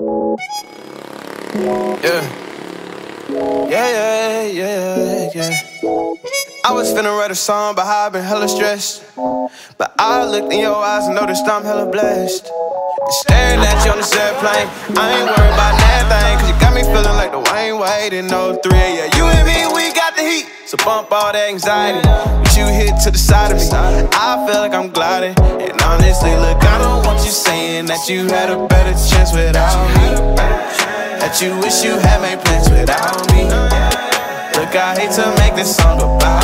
Yeah. Yeah, yeah, yeah, yeah. I was finna write a song how I've been hella stressed. But I looked in your eyes and noticed I'm hella blessed. Staring at you on this airplane, I ain't worried about nothing. Cause you got me feeling like the Wayne Wade in 03. Yeah, you and me, we got the heat. So bump all that anxiety. But you hit to the side of me. I feel like I'm gliding. And honestly, look, I don't want you saying that you had a better chance without. You wish you had made plans without me. Look, I hate to make this song about